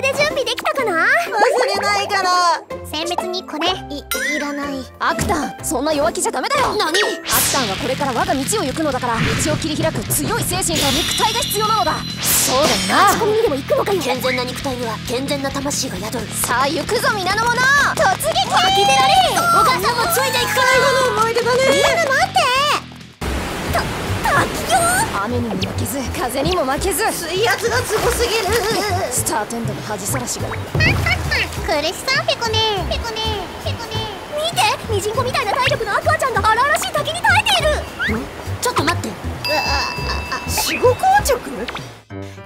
れで準備できたかな？忘れないから。選別にこれ。いいらない。アクタンそんな弱気じゃダメだよ。何？アクタンはこれから我が道を行くのだから。道を切り開く強い精神と肉体が必要なのだ。そうだよなここにでも行くのかよ。健全な肉体には健全な魂が宿る。さあ行くぞ皆の者。突撃！開けてられお母さんもついていくから。最後の思い出だね。待って雨にも負けず風にも負けず。水圧がすごすぎる。スターテントの恥さらしが。苦しさペコね。ペコね。ペコね見てミジンコみたいな体力のアクアちゃんが荒々しい滝に耐えている。ちょっと待って。死後硬直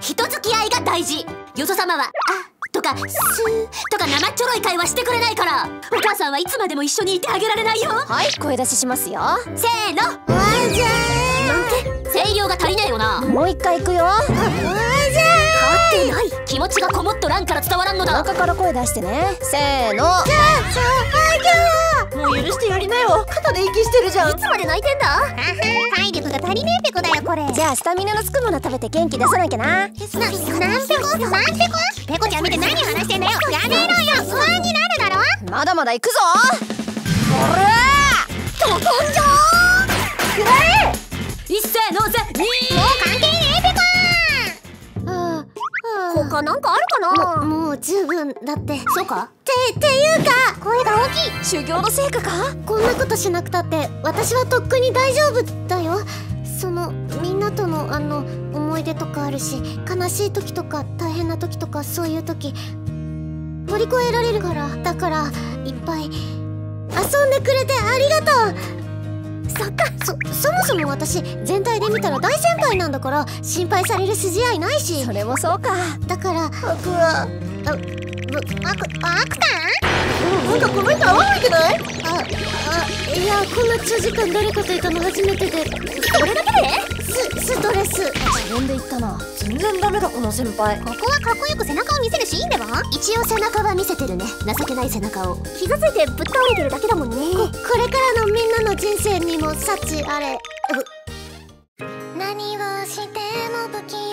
人付き合いが大事よそ様は「あ」とか「すー」とか生っちょろい会話してくれないからお母さんはいつまでも一緒にいてあげられないよはい声出ししますよせーのわじゃー一回行くよ。わじゃってない。気持ちがこもっとらんから伝わらんのだ。中から声出してね。せーの。もう許してやりなよ。肩で息してるじゃん。ーいつまで泣いてんだ？体力が足りねえペコだよこれ。じゃあスタミナのつくもの食べて元気出さなきゃな。な、なんペコなんペコペコちゃん見て何話してんだよ。やめろよ。不安になるだろ？まだまだ行くぞ。と根性一斉のぜにもう関係あ他なんかあるかな？ももう十分だって。そうか？てっていうか声が大きい。修行の成果か？こんなことしなくたって私はとっくに大丈夫だよ。そのみんなとのあの思い出とかあるし悲しい時とか大変な時とかそういう時乗り越えられるから。だからいっぱい遊んでくれてありがとうそっかそそもそも私全体で見たら大先輩なんだから心配される筋合いないし。それもそうか。だからアクアぶアクアクタなんかこの人泡吹いてない？あ、あ、いや、こんな長時間誰かといたの初めてで。それだけで？ス、ストレス。自分で言ったな全然ダメだこの先輩。ここはかっこよく背中を見せるシーンでは？一応背中は見せてるね。情けない背中を。傷ついてぶっ倒れてるだけだもんね。こ、の人生にも幸あれ。何をしても不器